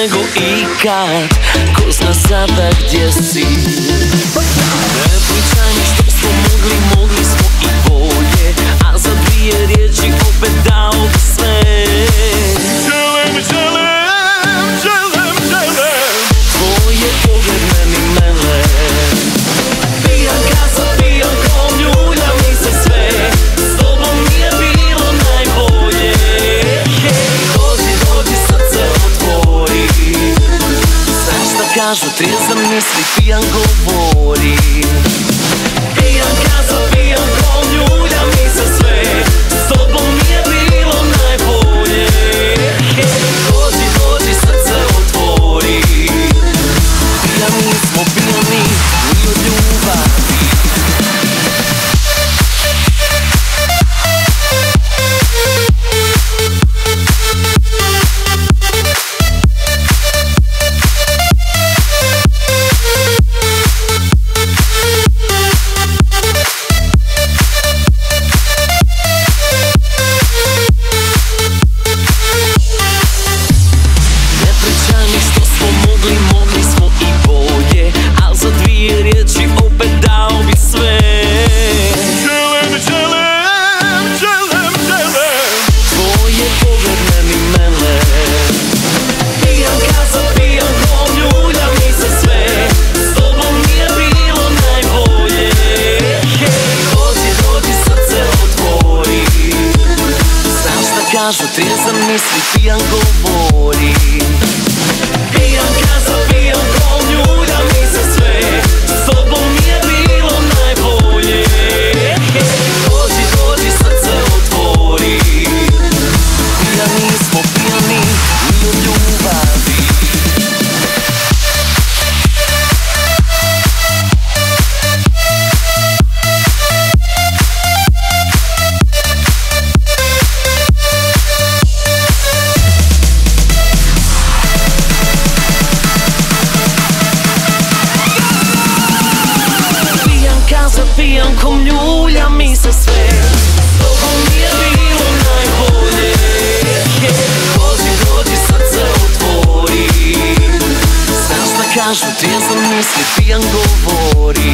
nego ikad. Ko zna sada gdje si? Ne pričaj mi što smo mogli, mogli smo i bolje. кажуть, різом не світ, як говорить. casa, treza mi slipijan govori tobom ljulja mi se sve. S tobom mi je bilo najbolje. Dođi, dođi, srce otvori. Znaš da kažu ti ja sam misli, pijan govori.